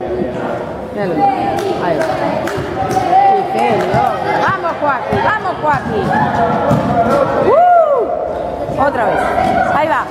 Ahí va. Vamos, Joaquín, vamos, Joaquín. ¡Uh! Otra vez. Ahí va.